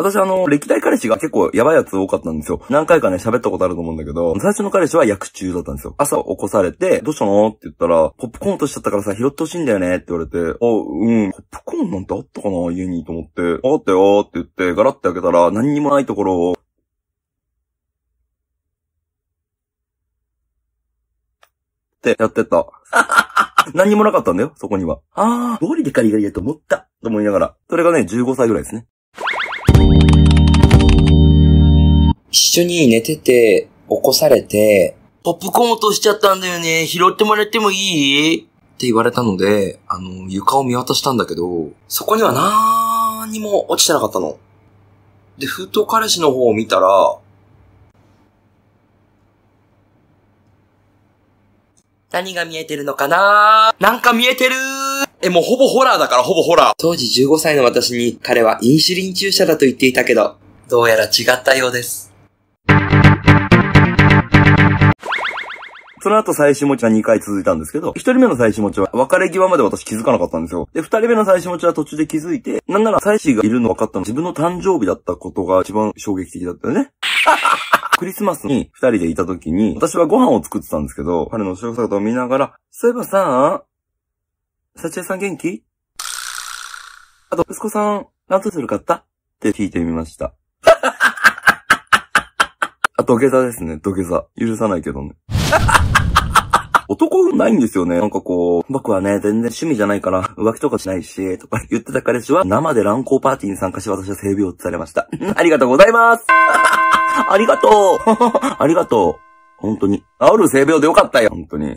私あの、歴代彼氏が結構やばいやつ多かったんですよ。何回かね、喋ったことあると思うんだけど、最初の彼氏は薬中だったんですよ。朝起こされて、どうしたの？って言ったら、ポップコーン落としちゃったからさ、拾ってほしいんだよねって言われて、あ、うん、ポップコーンなんてあったかな？家にと思って、あったよって言って、ガラッて開けたら、何にもないところを、ってやってた。何にもなかったんだよ、そこには。ああ、通りでガリガリだと思った。と思いながら。それがね、15歳ぐらいですね。緒に寝てて、起こされて、ポップコーン落としちゃったんだよね。拾ってもらってもいい？って言われたので、あの、床を見渡したんだけど、そこにはなーにも落ちてなかったの。で、封筒彼氏の方を見たら、何が見えてるのかな？なんか見えてるえ、もうほぼホラーだから、ほぼホラー。当時15歳の私に彼はインシュリン注射だと言っていたけど、どうやら違ったようです。その後最終持ちは2回続いたんですけど、1人目の最終持ちは別れ際まで私気づかなかったんですよ。で、2人目の最終持ちは途中で気づいて、なんなら最終がいるの分かったの自分の誕生日だったことが一番衝撃的だったよね。クリスマスに二人でいた時に、私はご飯を作ってたんですけど、彼の後ろ姿を見ながら、そういえばさ、サチエさん元気あと、息子さん、何とするかった？って聞いてみました。あ、土下座ですね、土下座。許さないけどね。男運ないんですよね。なんかこう、僕はね、全然趣味じゃないから、浮気とかしないし、とか言ってた彼氏は、生で乱行パーティーに参加し私は性病をされました。ありがとうございます ありがとう ありがとう本当に。治る性病でよかったよ、本当に。